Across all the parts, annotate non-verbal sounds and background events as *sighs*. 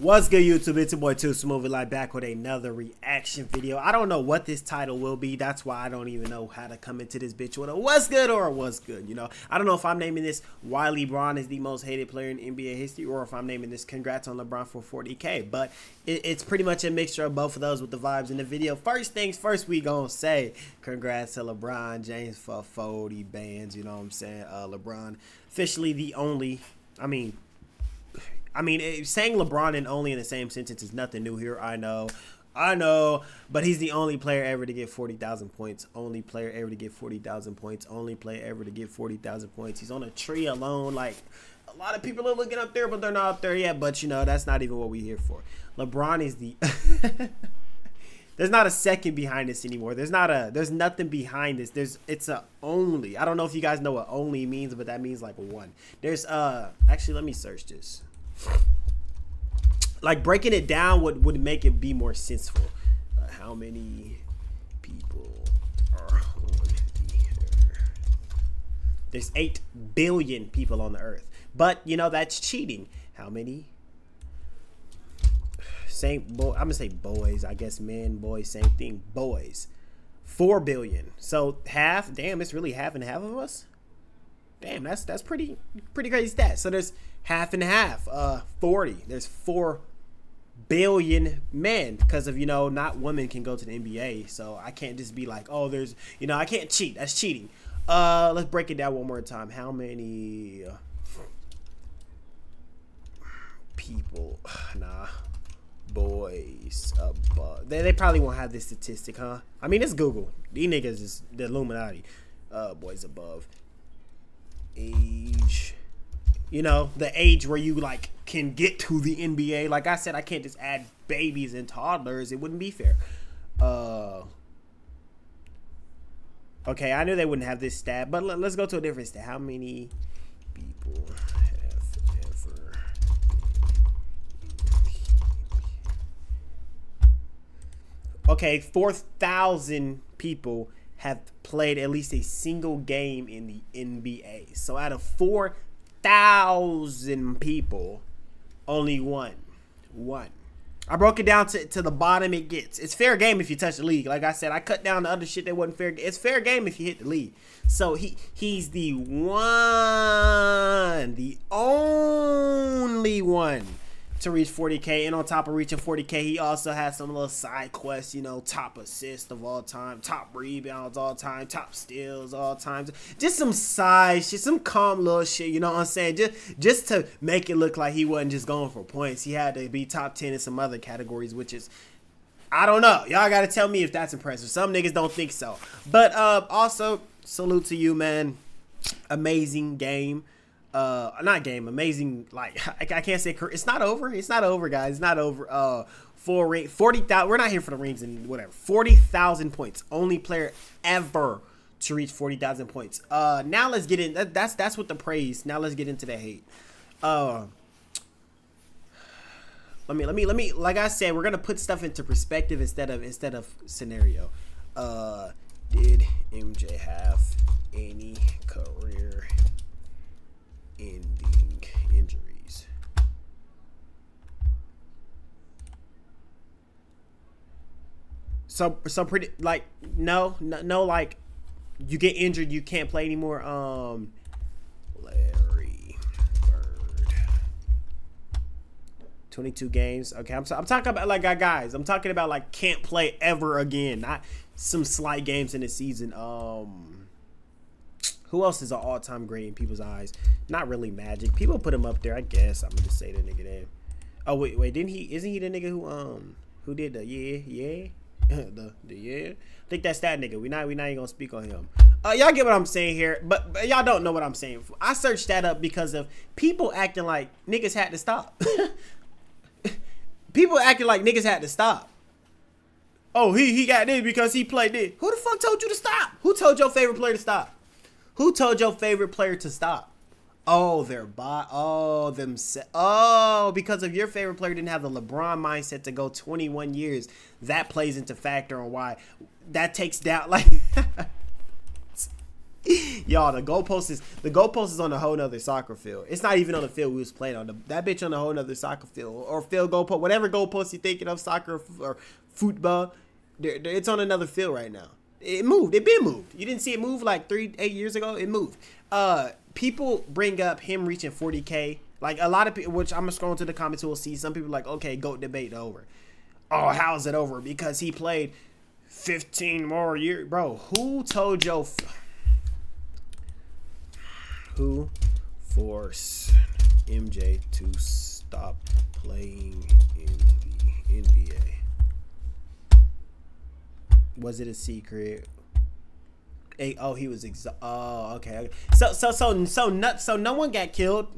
What's good, YouTube? It's your boy Too Smoove Eli back with another reaction video. I don't know what this title will be. That's why I don't even know how to come into this bitch with a what's good or a what's good. You know, I don't know if I'm naming this why LeBron is the most hated player in NBA history or if I'm naming this congrats on LeBron for 40K. But it, it's pretty much a mixture of both of those with the vibes in the video. First things first, we gonna say congrats to LeBron James for 40 bands. You know what I'm saying? Uh, LeBron officially the only, I mean, I mean, it, saying LeBron and only in the same sentence is nothing new here. I know. I know, but he's the only player ever to get 40,000 points. Only player ever to get 40,000 points. Only player ever to get 40,000 points. He's on a tree alone. Like, a lot of people are looking up there, but they're not up there yet. But, you know, that's not even what we're here for. LeBron is the... *laughs* there's not a second behind this anymore. There's not a... There's nothing behind this. There's... It's a only. I don't know if you guys know what only means, but that means, like, one. There's... uh. Actually, let me search this like breaking it down would would make it be more senseful. Uh, how many people are on? There's eight billion people on the earth, but you know that's cheating. How many? Same boy. I'm gonna say boys. I guess men, boys, same thing. Boys. Four billion. So half. Damn, it's really half and half of us. Damn, that's that's pretty pretty crazy stat. So there's half and half. Uh, 40. There's four billion men because of you know not women can go to the NBA. So I can't just be like, oh, there's you know I can't cheat. That's cheating. Uh, let's break it down one more time. How many people? *sighs* Nah, boys above. They, they probably won't have this statistic, huh? I mean, it's Google. These niggas is the Illuminati. Uh, boys above age you know the age where you like can get to the nba like i said i can't just add babies and toddlers. It wouldn't be fair. Uh okay i knew they wouldn't have this stat but let, us go to a different stat. How many people have ever okay 4000 people have played at least a single game in the NBA. So out of 4,000 people, only one. One. I broke it down to, to the bottom it gets. It's fair game if you touch the league. Like I said, I cut down the other shit that wasn't fair. It's fair game if you hit the league. So he he's the one, the only one to reach 40k and on top of reaching 40k he also has some little side quests you know top assist of all time top rebounds all time top steals all time. Just some side shit some calm little shit you know what i'm saying? Just just to make it look like he wasn't just going for points. He had to be top 10 in some other categories which is i don't know. Y'all gotta tell me if that's impressive. Some niggas don't think so. But uh also salute to you man. Amazing game uh not game amazing like *laughs* I, I, can't say it's not over it's not over guys it's not over uh for ring 40,000 we're not here for the rings and whatever 40,000 points only player ever to reach 40,000 points. Uh now let's get in that, that's that's what the praise now let's get into the hate. Uh let me let me let me like I said we're gonna put stuff into perspective instead of instead of scenario. Uh did MJ have any So so pretty like no no, no like you get injured you can't play anymore. Um, Larry Bird. 22 games. Okay, I'm, I'm talking about like guys. I'm talking about like can't play ever again. Not some slight games in the season. Um, who else is an all-time great in people's eyes? Not really Magic. People put him up there, I guess. I'm gonna just say the nigga name. Oh wait, wait, didn't he? Isn't he the nigga who um who did the yeah yeah *laughs* the the yeah? I think that's that nigga. We not we not even gonna speak on him. Uh, y'all get what I'm saying here, but, but y'all don't know what I'm saying. I searched that up because of people acting like niggas had to stop. *laughs* people acting like niggas had to stop. Oh, he he got this because he played this. Who the fuck told you to stop? Who told your favorite player to stop? Who told your favorite player to stop? Oh, their bot. Oh, them. Oh, because of your favorite player didn't have the LeBron mindset to go 21 years. That plays into factor on why that takes down. Like, *laughs* Y'all, the goalpost is the goalpost is on a whole nother soccer field. It's not even on the field we was playing on. The, that bitch on a whole nother soccer field or field goalpost, whatever goalpost you're thinking of, soccer or football. It's on another field right now. It moved. It been moved. You didn't see it move like three, eight years ago. It moved. Uh, people bring up him reaching 40k. Like a lot of people, which I'm gonna scroll into the comments, we'll see some people like, okay, goat debate over. Oh, how is it over? Because he played 15 more years, bro. Who told Joe? Who forced MJ to stop playing in the NBA? Was it a secret? Hey, oh, he was ex- oh, okay. So, so, so, so, not, so, no one got killed.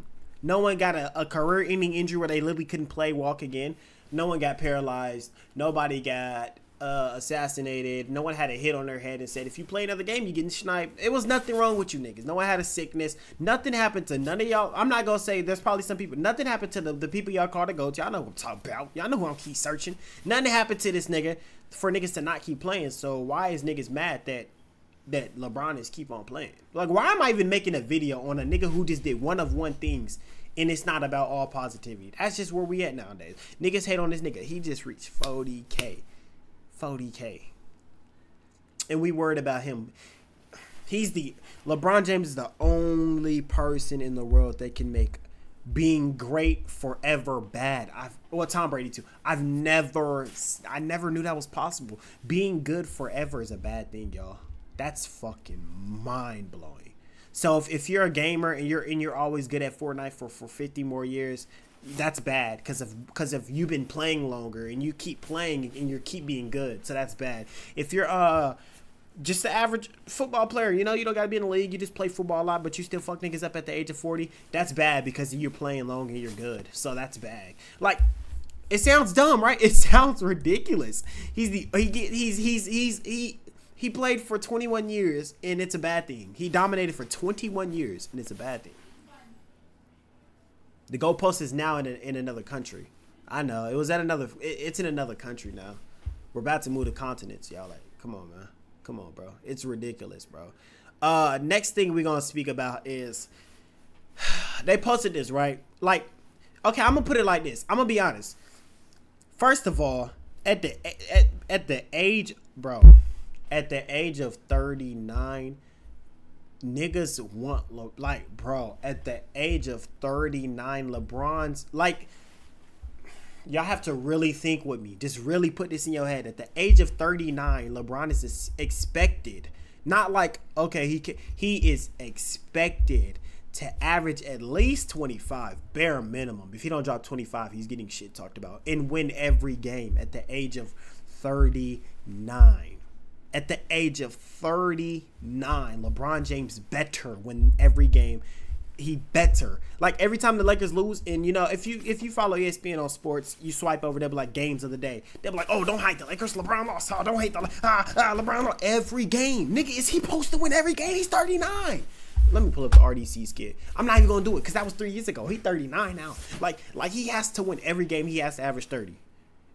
No one got a, a career-ending injury where they literally couldn't play, walk again. No one got paralyzed. Nobody got uh, assassinated. No one had a hit on their head and said, if you play another game, you're getting sniped. It was nothing wrong with you niggas. No one had a sickness. Nothing happened to none of y'all. I'm not going to say there's probably some people. Nothing happened to the, the people y'all call the goats. Y'all know what I'm talking about. Y'all know who I'm keep searching. Nothing happened to this nigga for niggas to not keep playing. So why is niggas mad that that LeBron is keep on playing? Like, why am I even making a video on a nigga who just did one of one things and it's not about all positivity? That's just where we at nowadays. Niggas hate on this nigga. He just reached 40K. 40K. And we worried about him. He's the LeBron James is the only person in the world that can make being great forever bad. I've well Tom Brady too. I've never I never knew that was possible. Being good forever is a bad thing, y'all. That's fucking mind blowing. So if, if you're a gamer and you're and you're always good at Fortnite for, for 50 more years, that's bad because of because of you've been playing longer and you keep playing and you keep being good. So that's bad. If you're uh just the average football player, you know, you don't gotta be in the league, you just play football a lot, but you still fuck niggas up at the age of 40, that's bad because you're playing long and you're good. So that's bad. Like it sounds dumb, right? *laughs* It sounds ridiculous. He's the he get he's he's he's he he played for 21 years and it's a bad thing. He dominated for 21 years and it's a bad thing. The goalpost is now in a, in another country. I know it was at another. It, it's in another country now. We're about to move to continents, y'all. Like, come on, man. Come on, bro. It's ridiculous, bro. Uh, next thing we're gonna speak about is *sighs* they posted this right. Like, okay, I'm gonna put it like this. I'm gonna be honest. First of all, at the at, at the age, bro, at the age of 39 niggas want like bro at the age of 39 lebron's like y'all have to really think with me. Just really put this in your head. At the age of 39 lebron is expected. Not like okay he can, he is expected to average at least 25 bare minimum. If he don't drop 25 he's getting shit talked about and win every game at the age of 39 at the age of 39, LeBron James better win every game. He better. Like every time the Lakers lose, and you know, if you if you follow ESPN on sports, you swipe over, they'll be like games of the day. They'll be like, oh, don't hate the Lakers. LeBron lost. Oh, don't hate the ah, ah LeBron lost. Every game. Nigga, is he supposed to win every game? He's 39 let me pull up the RDC skit. I'm not even gonna do it because that was three years ago. He's 39 now. Like, like he has to win every game. He has to average 30.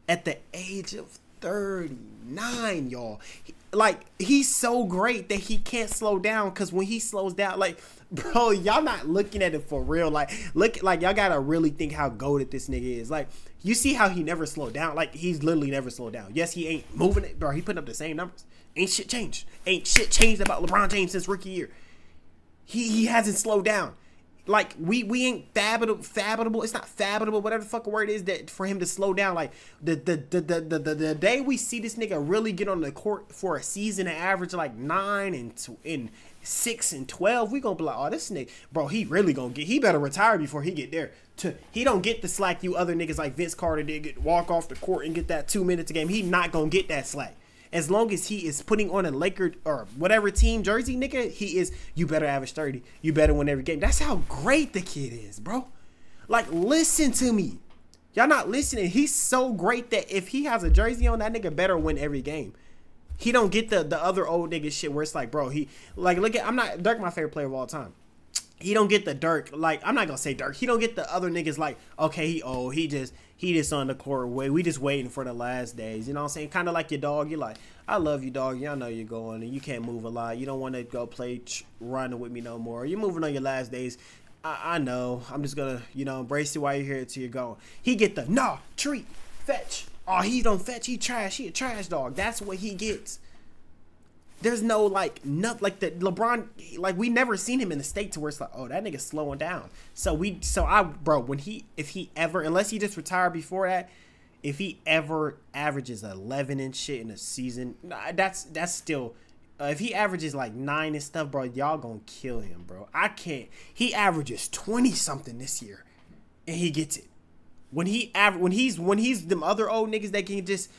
At the age of 39, y'all. He, like he's so great that he can't slow down because when he slows down, like *laughs* bro, y'all not looking at it for real. Like look, like y'all gotta really think how goaded this nigga is. Like you see how he never slowed down. Like he's literally never slowed down. Yes, he ain't moving it, bro. He putting up the same numbers. Ain't shit changed. Ain't shit changed about LeBron James since rookie year. He he hasn't slowed down like we we ain't fabitable fabitable it's not fabitable whatever the fuck word is that for him to slow down like the the the the the, the, the day we see this nigga really get on the court for a season and average like nine and in six and twelve we gonna be like oh this nigga bro he really gonna get he better retire before he get there. To he don't get the slack you other niggas like Vince Carter did get walk off the court and get that two minutes a game. He not gonna get that slack as long as he is putting on a Laker or whatever team jersey, nigga, he is. You better average thirty. You better win every game. That's how great the kid is, bro. Like, listen to me. Y'all not listening. He's so great that if he has a jersey on, that nigga better win every game. He don't get the the other old nigga shit where it's like, bro, he like look at. I'm not Dirk, my favorite player of all time. he don't get the Dirk Like I'm not gonna say Dirk. He don't get the other niggas like okay he oh he just he just on the court way. We just waiting for the last days. You know what I'm saying? Kind of like your dog. You're like I love you dog. Y'all know you're going and you can't move a lot. You don't want to go play running with me no more. You're moving on your last days. I, I know. I'm just gonna you know embrace it while you're here till you're gone. He get the nah treat fetch. Oh he don't fetch. He trash. He a trash dog. That's what he gets there's no like nothing like the LeBron like we never seen him in the state to where it's like oh that nigga's slowing down. So we so I bro when he if he ever unless he just retired before that if he ever averages 11 and shit in a season that's that's still uh, if he averages like nine and stuff bro y'all gonna kill him bro I can't he averages 20 something this year and he gets it when he aver- when he's when he's them other old niggas that can just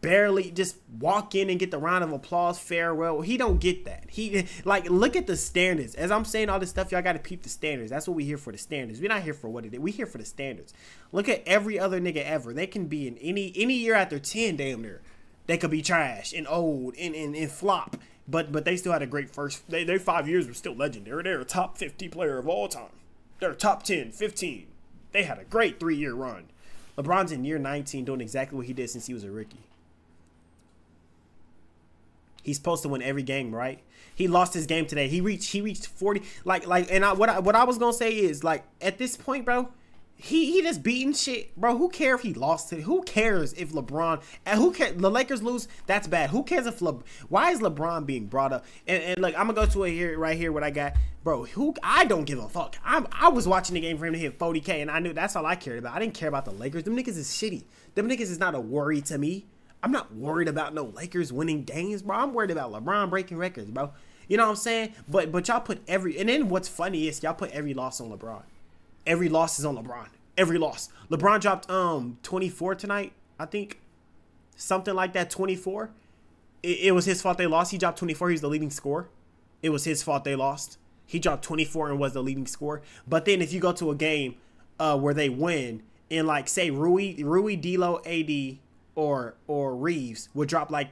barely just walk in and get the round of applause farewell. He don't get that. He like look at the standards. As i'm saying all this stuff y'all gotta peep the standards. That's what we here for the standards. We're not here for what it is. We here for the standards. Look at every other nigga ever. They can be in any any year after 10 damn near they could be trash and old and, and, and flop. But but they still had a great first they, their five years were still legendary. They're a top 50 player of all time. They're top 10 15 they had a great three year run. Lebron's in year 19 doing exactly what he did since he was a rookie He's supposed to win every game, right? He lost his game today. He reached he reached 40 like like and I what I what I was going to say is like at this point, bro, he he just beating shit, bro. Who cares if he lost it? Who cares if LeBron and who cares the Lakers lose? That's bad. Who cares if Le, why is LeBron being brought up? And, and look, I'm gonna go to it here right here. What I got, bro. Who I don't give a fuck. I'm I was watching the game for him to hit 40k, and I knew that's all I cared about. I didn't care about the Lakers. Them niggas is shitty. Them niggas is not a worry to me. I'm not worried about no Lakers winning games, bro. I'm worried about LeBron breaking records, bro. You know what I'm saying? But but y'all put every and then what's funny is y'all put every loss on LeBron. Every loss is on LeBron. Every loss. LeBron dropped um 24 tonight, I think. Something like that, 24. It, it was his fault they lost. He dropped 24. He's the leading scorer. It was his fault they lost. He dropped 24 and was the leading scorer. But then if you go to a game uh, where they win and like say Rui, Rui, D'Lo, AD, or or Reeves would drop like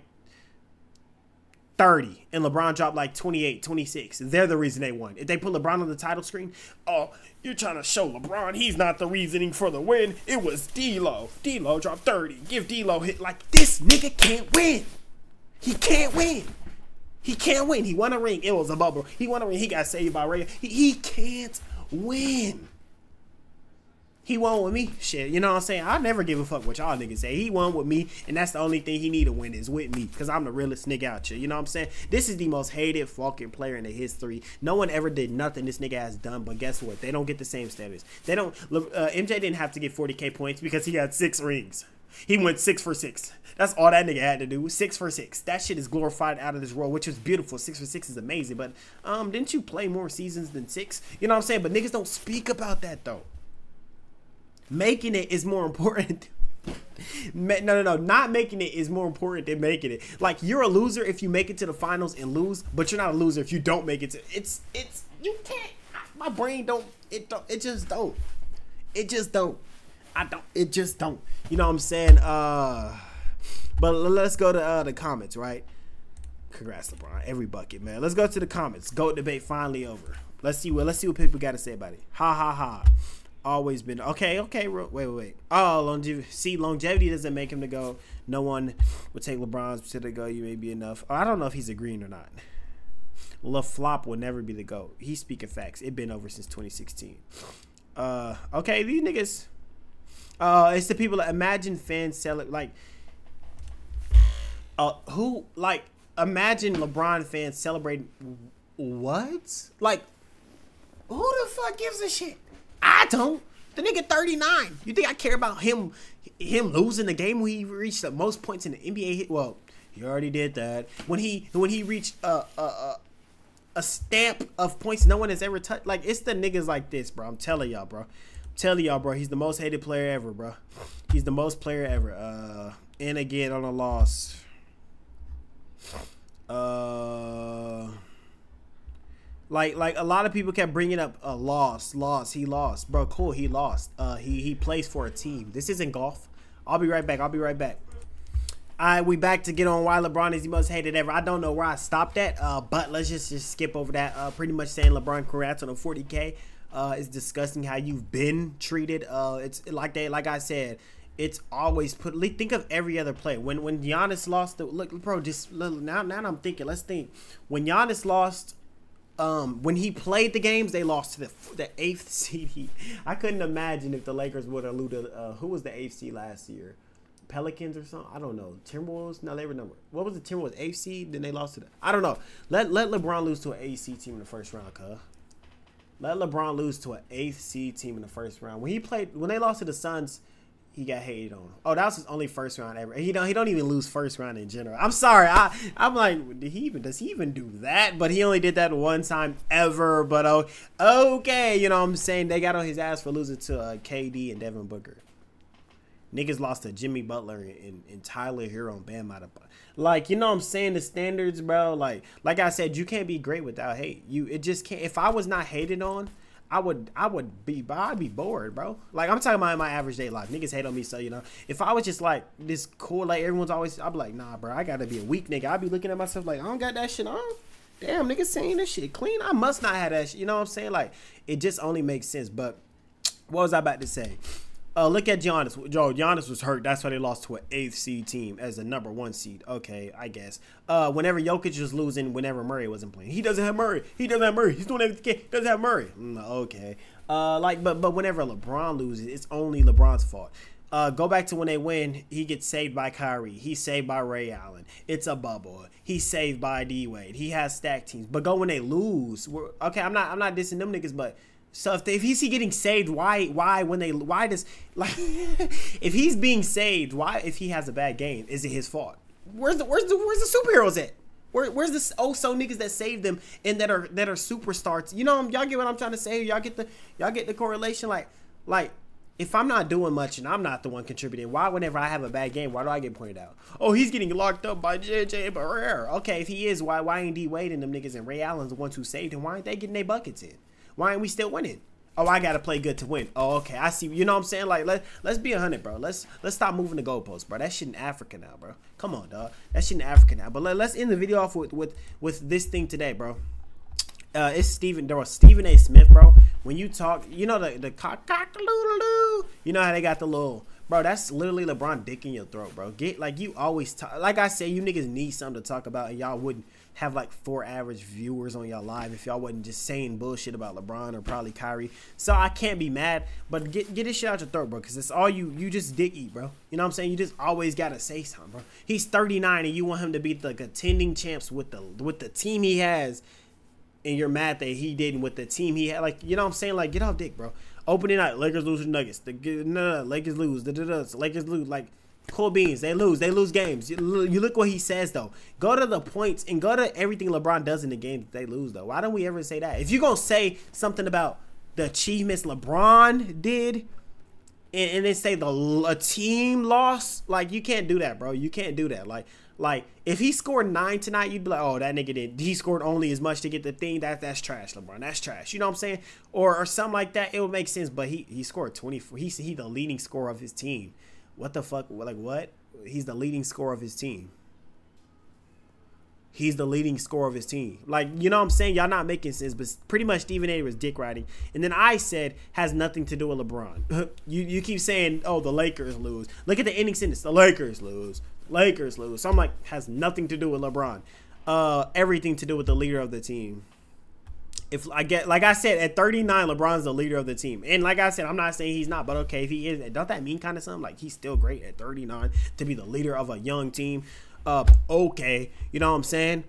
30 and LeBron dropped like 28, 26. They're the reason they won. If they put LeBron on the title screen, oh, you're trying to show LeBron he's not the reasoning for the win. It was D'Lo. D'Lo dropped 30. Give D'Lo hit like this nigga can't win. He can't win. He can't win. He won a ring. It was a bubble. He won a ring. He got saved by Ray. He, he can't win. He won with me. Shit, you know what I'm saying? I never give a fuck what y'all niggas say. He won with me, and that's the only thing he need to win is with me, because I'm the realest nigga out here. You know what I'm saying? This is the most hated fucking player in the history. No one ever did nothing this nigga has done, but guess what? They don't get the same status. They don't. Uh, MJ didn't have to get 40k points because he had six rings. He went six for six. That's all that nigga had to do. Six for six. That shit is glorified out of this world, which is beautiful. Six for six is amazing. But um, didn't you play more seasons than six? You know what I'm saying? But niggas don't speak about that though. Making it is more important. *laughs* no, no, no. Not making it is more important than making it. Like you're a loser if you make it to the finals and lose, but you're not a loser if you don't make it to. It's it's you can't. My brain don't. It don't. It just don't. It just don't. I don't. It just don't. You know what I'm saying? Uh, but let's go to uh, the comments, right? Congrats, LeBron. Every bucket, man. Let's go to the comments. Goat debate finally over. Let's see what let's see what people got to say about it. Ha ha ha always been okay. Okay, wait, wait, wait. Oh, longevity. See, longevity doesn't make him to go. No one would take LeBron's to the go. You may be enough. I don't know if he's agreeing or not. La Flop will never be the go. He's speaking facts. It been over since 2016. Uh, okay, these niggas. Uh, it's the people that imagine fans sell it like. Uh, who like imagine LeBron fans celebrating what? Like, who the fuck gives a shit? I don't. The nigga 39. You think I care about him him losing the game when he reached the most points in the NBA? Well, he already did that. When he when he reached a a, a, a stamp of points no one has ever touched. Like it's the niggas like this, bro. I'm telling y'all, bro. I'm telling y'all, bro. He's the most hated player ever, bro. He's the most player ever. Uh, and again on a loss. Uh. Like like a lot of people kept bringing up a uh, loss, loss. He lost, bro. Cool, he lost. Uh, he he plays for a team. This isn't golf. I'll be right back. I'll be right back. All right, we back to get on why LeBron is the most hated ever. I don't know where I stopped at, uh, but let's just, just skip over that. Uh, pretty much saying LeBron congrats on a 40K. Uh, it's disgusting how you've been treated. Uh, it's like they, like I said, it's always put. Think of every other play. When when Giannis lost the look, bro. Just now, now I'm thinking. Let's think. When Giannis lost um, when he played the games, they lost to the the eighth *laughs* seed. He, I couldn't imagine if the Lakers would have looted. Uh, who was the eighth seed last year? Pelicans or something. I don't know. Timberwolves. No, they were number. What was the Timberwolves? Eighth seed. Then they lost to the. I don't know. Let let LeBron lose to an eighth seed team in the first round, cuz. Let LeBron lose to an eighth seed team in the first round. When he played, when they lost to the Suns, he got hated on. Oh, that was his only first round ever. He don't he don't even lose first round in general. I'm sorry. I I'm like, did he even does he even do that? But he only did that one time ever. But oh, okay, you know what I'm saying they got on his ass for losing to uh, KD and Devin Booker. Niggas lost to Jimmy Butler and, and Tyler Herro and Bam out of like you know what I'm saying the standards, bro. Like like I said, you can't be great without hate. You it just can't. If I was not hated on I would I would be I'd be bored, bro. Like I'm talking about in my average day life. Niggas hate on me, so you know. If I was just like this cool, like everyone's always, I'd be like, nah, bro. I gotta be a weak nigga. I'd be looking at myself like I don't got that shit on. Damn, niggas saying this shit clean. I must not have that shit. You know what I'm saying? Like it just only makes sense. But what was I about to say? Uh, look at Giannis. Joe, Giannis was hurt. That's why they lost to an eighth seed team as a number one seed. Okay, I guess. Uh, whenever Jokic was losing, whenever Murray wasn't playing, he doesn't have Murray. He doesn't have Murray. He's doing everything. He doesn't have Murray. Mm, okay. Uh, like, but but whenever LeBron loses, it's only LeBron's fault. Uh, go back to when they win. He gets saved by Kyrie. He's saved by Ray Allen. It's a bubble. He's saved by D Wade. He has stacked teams. But go when they lose. okay, I'm not I'm not dissing them niggas, but so if, they, if he's getting saved, why why when they why does like *laughs* if he's being saved, why if he has a bad game, is it his fault? Where's the where's the where's the superheroes at? Where, where's the oh so niggas that saved them and that are that are superstars? You know y'all get what I'm trying to say? Y'all get the y'all get the correlation like like if I'm not doing much and I'm not the one contributing, why whenever I have a bad game, why do I get pointed out? Oh, he's getting locked up by JJ Barea. Okay, if he is, why why ain't D Wade and them niggas and Ray Allen's the ones who saved him? Why ain't they getting their buckets in? Why ain't we still winning? Oh, I gotta play good to win. Oh, okay. I see. You know what I'm saying? Like let let's be a hundred, bro. Let's let's stop moving the goalposts, bro. That shit in Africa now, bro. Come on, dog. That shit in Africa now. But let, let's end the video off with with with this thing today, bro. Uh, it's Stephen. Was Stephen A. Smith, bro. When you talk, you know the the cock cock You know how they got the little bro. That's literally LeBron dick in your throat, bro. Get like you always talk. Like I say, you niggas need something to talk about, and y'all wouldn't have like four average viewers on y'all live if y'all wasn't just saying bullshit about LeBron or probably Kyrie. So I can't be mad, but get get this shit out your throat, bro, because it's all you you just dick eat, bro. You know what I'm saying? You just always gotta say something, bro. He's 39 and you want him to beat the contending champs with the with the team he has, and you're mad that he didn't with the team he had. Like you know what I'm saying? Like get off dick, bro. Opening night, Lakers lose to Nuggets. The no, no, Lakers lose. The, da, da, Lakers lose. Like Cool beans. They lose. They lose games. You, you, look what he says though. Go to the points and go to everything LeBron does in the game that they lose though. Why don't we ever say that? If you're gonna say something about the achievements LeBron did, and, and then say the a team lost, like you can't do that, bro. You can't do that. Like like if he scored nine tonight, you'd be like, oh, that nigga did. He scored only as much to get the thing. That that's trash, LeBron. That's trash. You know what I'm saying? Or or something like that. It would make sense. But he he scored 24. He's he the leading scorer of his team. What the fuck? Like what? He's the leading scorer of his team. He's the leading scorer of his team. Like, you know what I'm saying? Y'all not making sense, but pretty much Stephen A was dick riding. And then I said has nothing to do with LeBron. *laughs* you you keep saying, oh, the Lakers lose. Look at the ending sentence. The Lakers lose. Lakers lose. So I'm like, has nothing to do with LeBron. Uh, everything to do with the leader of the team if I get like I said at 39, LeBron's the leader of the team, and like I said, I'm not saying he's not, but okay, if he is, don't that mean kind of something? Like he's still great at 39 to be the leader of a young team. Uh, okay, you know what I'm saying?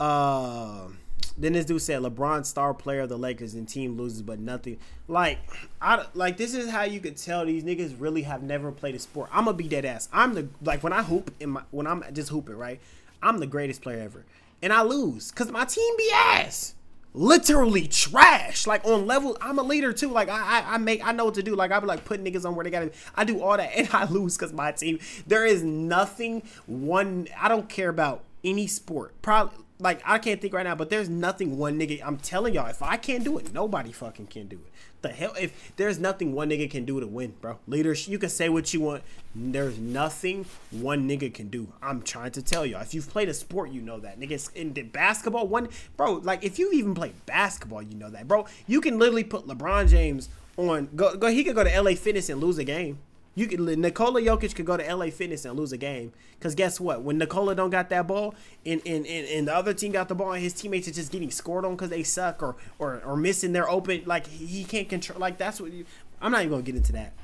Uh, then this dude said LeBron star player of the Lakers and team loses but nothing. Like I like this is how you could tell these niggas really have never played a sport. I'm gonna be dead ass. I'm the like when I hoop in my when I'm just hooping right. I'm the greatest player ever, and I lose because my team be ass literally trash. Like on level, I'm a leader too. Like I, I, I make, I know what to do. Like I be like putting niggas on where they gotta. I do all that, *laughs* and I lose because my team. There is nothing one. I don't care about any sport. Probably like I can't think right now, but there's nothing one nigga. I'm telling y'all, if I can't do it, nobody fucking can do it. The hell, if there's nothing one nigga can do to win, bro. Leaders, you can say what you want. There's nothing one nigga can do. I'm trying to tell y'all. If you've played a sport, you know that. Niggas in the basketball, one bro, like if you even play basketball, you know that, bro. You can literally put LeBron James on. Go, go. He could go to LA Fitness and lose a game. You could Nikola Jokic could go to LA Fitness and lose a game. Cause guess what? When Nikola don't got that ball and, and, and, and the other team got the ball and his teammates are just getting scored on because they suck or, or or missing their open like he can't control like that's what you, I'm not even gonna get into that.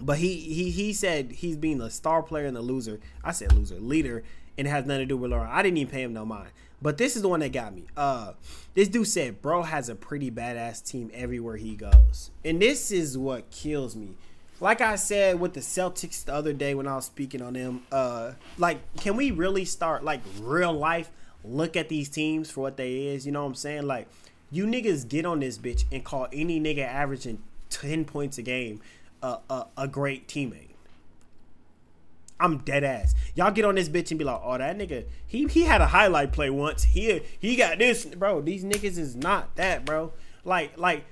But he he he said he's being the star player and the loser. I said loser, leader, and it has nothing to do with Laura. I didn't even pay him no mind. But this is the one that got me. Uh this dude said bro has a pretty badass team everywhere he goes. And this is what kills me like I said with the Celtics the other day when I was speaking on them, uh, like can we really start like real life look at these teams for what they is? You know what I'm saying? Like you niggas get on this bitch and call any nigga averaging ten points a game a, a great teammate. I'm dead ass. Y'all get on this bitch and be like, oh that nigga, he he had a highlight play once. He he got this, bro. These niggas is not that, bro. Like like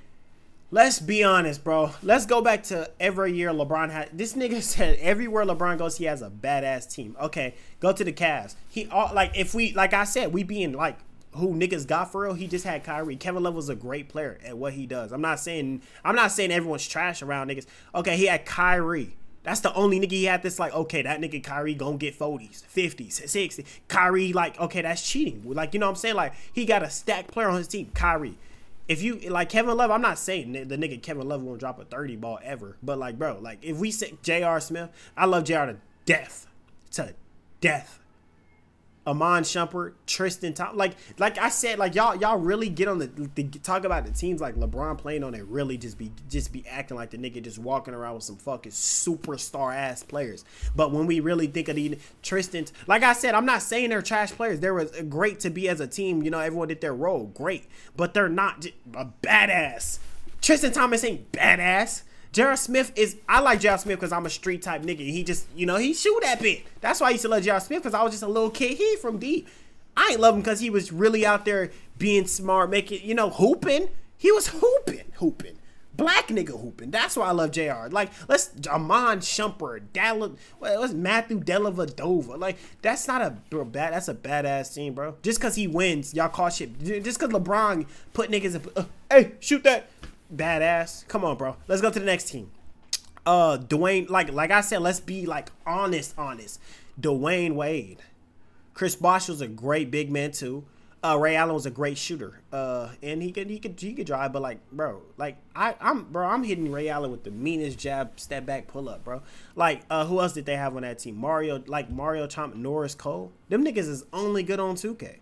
Let's be honest, bro. Let's go back to every year LeBron had. This nigga *laughs* said everywhere LeBron goes, he has a badass team. Okay, go to the Cavs. He all like if we like I said, we being like who niggas got for real. He just had Kyrie. Kevin Love was a great player at what he does. I'm not saying I'm not saying everyone's trash around niggas. Okay, he had Kyrie. That's the only nigga he had this like, okay, that nigga Kyrie gonna get 40s, 50s, 60s. Kyrie, like, okay, that's cheating. Like, you know what I'm saying? Like, he got a stacked player on his team. Kyrie if you like Kevin Love, I'm not saying the nigga Kevin Love won't drop a 30 ball ever, but like, bro, like if we say J.R. Smith, I love J.R. to death, to death. Iman Shumpert, Tristan Tom, like like I said, like y'all y'all really get on the, the, talk about the teams like LeBron playing on it. Really just be just be acting like the nigga just walking around with some fucking superstar ass players. But when we really think of the Tristan, like I said, I'm not saying they're trash players. They were great to be as a team. You know, everyone did their role, great, but they're not a badass. Tristan Thompson ain't badass. J.R. Smith is I like J.R. Smith because I'm a street type nigga. He just you know he shoot that bit. That's why I used to love J.R. Smith because I was just a little kid. He from deep. I ain't love him because he was really out there being smart, making you know hooping. He was hooping, hooping. Black nigga hooping. That's why I love JR. Like, let's Iman Shumpert, Dalla, what's Matthew Dellavedova. Like, that's not a bad. That's a badass team, bro. Just cause he wins, y'all call shit. Just cause LeBron put niggas, uh, hey, shoot that badass. Come on, bro. Let's go to the next team. Uh, Dwyane, like like I said, let's be like honest, honest. Dwyane Wade, Chris Bosh was a great big man too. Uh, Ray Allen was a great shooter. Uh, and he could he could he could drive, but like, bro, like I I'm bro, I'm hitting Ray Allen with the meanest jab, step back, pull up, bro. Like, uh, who else did they have on that team? Mario, like Mario Thompson, Norris Cole. Them niggas is only good on 2K.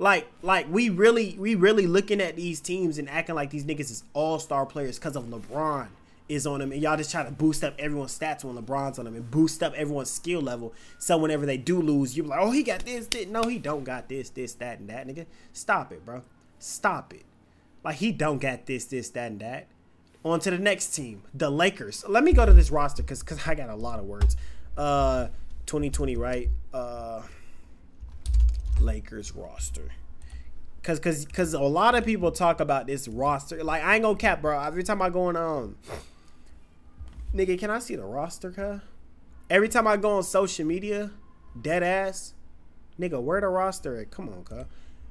Like, like we really, we really looking at these teams and acting like these niggas is all star players because of LeBron is on them, and y'all just try to boost up everyone's stats when LeBron's on them and boost up everyone's skill level. So whenever they do lose, you're like, oh, he got this, this. No, he don't got this, this, that, and that, nigga. Stop it, bro. Stop it. Like he don't got this, this, that, and that. On to the next team, the Lakers. Let me go to this roster because because I got a lot of words. Uh, 2020, right? Uh. Lakers roster. Cause, cause, cause a lot of people talk about this roster. Like I ain't gonna cap, bro. Every time I go on, um, nigga, can I see the roster, cuz? Every time I go on social media, dead ass, nigga, where the roster at? Come on, cuz.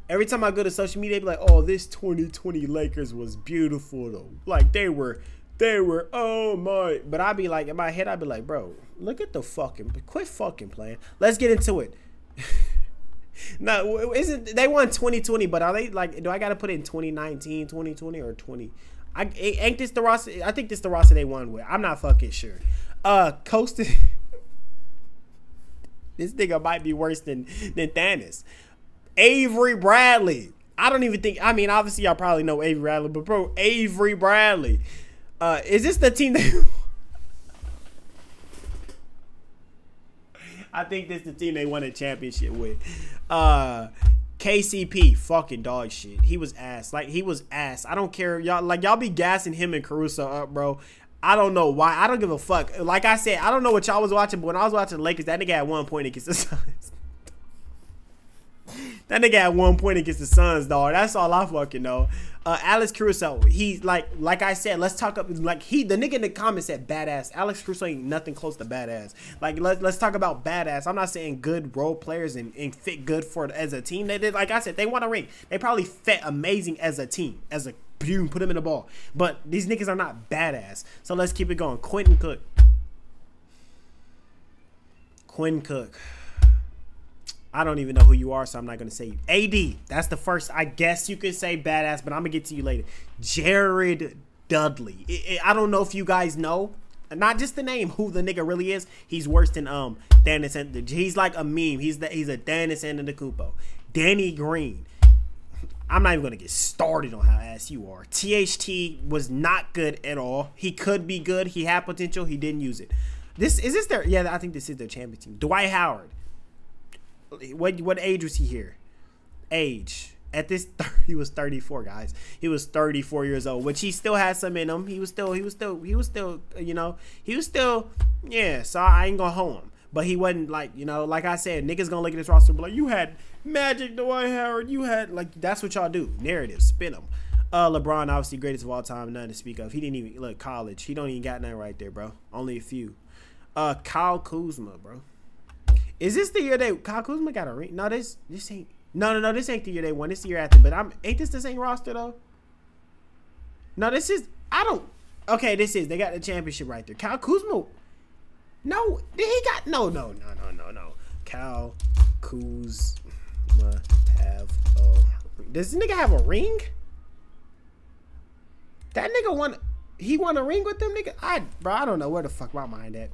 Every time I go to social media, be like, oh, this 2020 Lakers was beautiful though. Like they were, they were, oh my. But I be like, in my head, I be like, bro, look at the fucking, quit fucking playing. Let's get into it. *laughs* no, isn't they won 2020, but are they like do I gotta put it in 2019, 2020, or 20? I ain't this the roster I think this the roster they won with. I'm not fucking sure. Uh Coasted *laughs* This nigga might be worse than than Thanos. Avery Bradley. I don't even think I mean obviously y'all probably know Avery Bradley, but bro, Avery Bradley. Uh is this the team that *laughs* I think this is the team they won a championship with. Uh KCP, fucking dog shit. He was ass. Like he was ass. I don't care. Y'all like y'all be gassing him and Caruso up, bro. I don't know why. I don't give a fuck. Like I said, I don't know what y'all was watching, but when I was watching the Lakers, that nigga had one point against the *laughs* Suns. That nigga had one point against the Suns, dog. That's all I fucking know. Uh, Alex Caruso, he's like, like I said, let's talk up. Like he, the nigga in the comments said badass. Alex Caruso ain't nothing close to badass. Like let's let's talk about badass. I'm not saying good role players and, and fit good for as a team. They did, like I said, they want a ring. They probably fit amazing as a team, as a put them in the ball. But these niggas are not badass. So let's keep it going. Quentin Cook. Quinn Cook. I don't even know who you are, so I'm not gonna say you. AD. That's the first. I guess you could say badass, but I'm gonna get to you later. Jared Dudley. It, I don't know if you guys know, not just the name, who the nigga really is. He's worse than um Dennis and he's like a meme. He's the he's a Dennis and the Cupo. Danny Green. I'm not even gonna get started on how ass you are. THT was not good at all. He could be good. He had potential. He didn't use it. This is this their yeah, I think this is their champion team. Dwight Howard. What what age was he here? Age. At this *laughs* he was 34, guys. He was 34 years old, which he still had some in him. He was still he was still he was still you know, he was still yeah, so I ain't gonna hold him. But he wasn't like, you know, like I said, niggas gonna look at this roster and like, you had Magic Dwight Howard, you had like that's what y'all do. Narrative, spin them. Uh, LeBron, obviously greatest of all time, nothing to speak of. He didn't even look college. He don't even got nothing right there, bro. Only a few. Uh, Kyle Kuzma, bro. Is this the year they Kyle Kuzma got a ring? No, this this ain't. No, no, no. This ain't the year they won. This the year after. But I'm ain't this the same roster though? No, this is. I don't. Okay, this is. They got the championship right there. Kyle Kuzma. No, did he got no, no, no, no, no, no. Kyle Kuzma have a. Does this nigga have a ring? That nigga won. He won a ring with them nigga. I bro, I don't know where the fuck my mind at.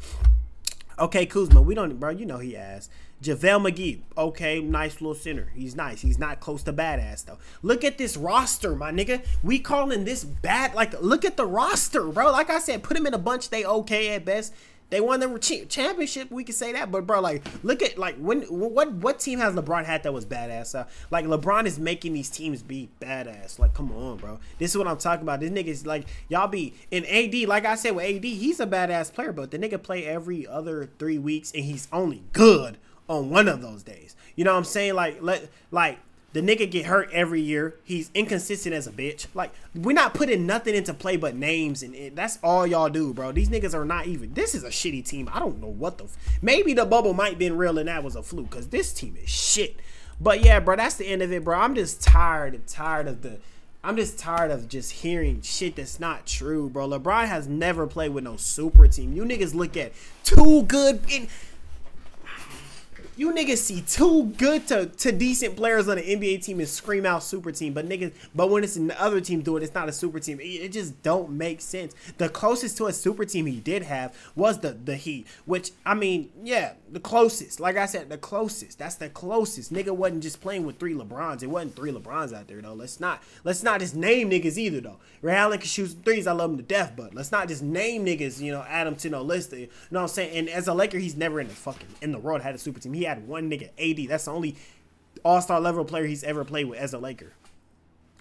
Okay, Kuzma, we don't, bro. You know he asked. JaVale McGee, okay, nice little center. He's nice. He's not close to badass though. Look at this roster, my nigga. We calling this bad. Like, look at the roster, bro. Like I said, put him in a bunch. They okay at best. They won the championship. We can say that, but bro, like, look at like when what what team has LeBron had that was badass? Uh, like LeBron is making these teams be badass. Like, come on, bro. This is what I'm talking about. This nigga's like y'all be in AD. Like I said with AD, he's a badass player, but the nigga play every other three weeks, and he's only good on one of those days. You know what I'm saying? Like let like the nigga get hurt every year. He's inconsistent as a bitch. Like we're not putting nothing into play but names, and it, that's all y'all do, bro. These niggas are not even. This is a shitty team. I don't know what the. F- Maybe the bubble might been real and that was a fluke, cause this team is shit. But yeah, bro, that's the end of it, bro. I'm just tired tired of the. I'm just tired of just hearing shit that's not true, bro. LeBron has never played with no super team. You niggas look at too good. In, you niggas see two good to, to decent players on an NBA team and scream out super team, but niggas, but when it's the other team doing it, it's not a super team. It, it, just don't make sense. The closest to a super team he did have was the the Heat, which I mean, yeah, the closest. Like I said, the closest. That's the closest. Nigga wasn't just playing with three LeBrons. It wasn't three LeBrons out there though. Let's not let's not just name niggas either though. Ray Allen can shoot threes. I love him to death, but let's not just name niggas. You know, add them to no list. You know what I'm saying? And as a Laker, he's never in the fucking in the world had a super team. He had one nigga, AD. That's the only all star level player he's ever played with as a Laker.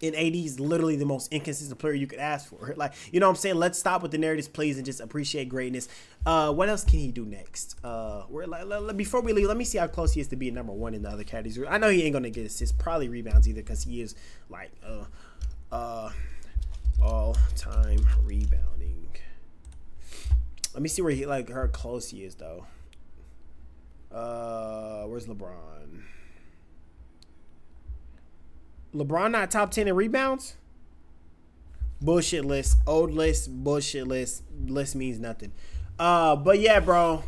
And AD is literally the most inconsistent player you could ask for. *laughs* Like, you know what I'm saying? Let's stop with the narratives, please, and just appreciate greatness. Uh, what else can he do next? Uh, we're like, before we leave, let me see how close he is to being number one in the other categories. I know he ain't gonna get assists, probably rebounds either, because he is like uh, uh, all time rebounding. Let me see where he like how close he is though. Uh, where's LeBron? LeBron not top 10 in rebounds? Bullshit list. Old list, bullshit list. List means nothing. Uh, but yeah, bro.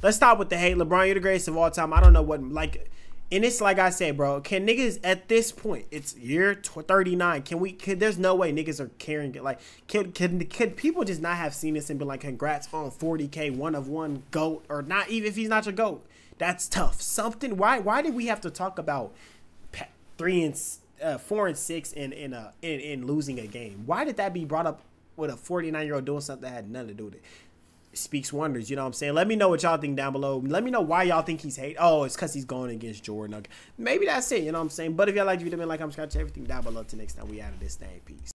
Let's stop with the hate. LeBron, you're the greatest of all time. I don't know what like and it's like I said, bro. Can niggas at this point? It's year 39. Can we? Can, there's no way niggas are carrying it. Like, can, can can people just not have seen this and be like, congrats on 40k, one of one goat, or not? Even if he's not your goat, that's tough. Something. Why? Why did we have to talk about three and uh, four and six in in, uh, in in losing a game? Why did that be brought up with a 49 year old doing something that had nothing to do with it? speaks wonders. You know what I'm saying? Let me know what y'all think down below. Let me know why y'all think he's hate. Oh, it's because he's going against Jordan. Maybe that's it. You know what I'm saying? But if y'all like the video, like, I'm to everything down below. Till next time, we out of this thing. Peace.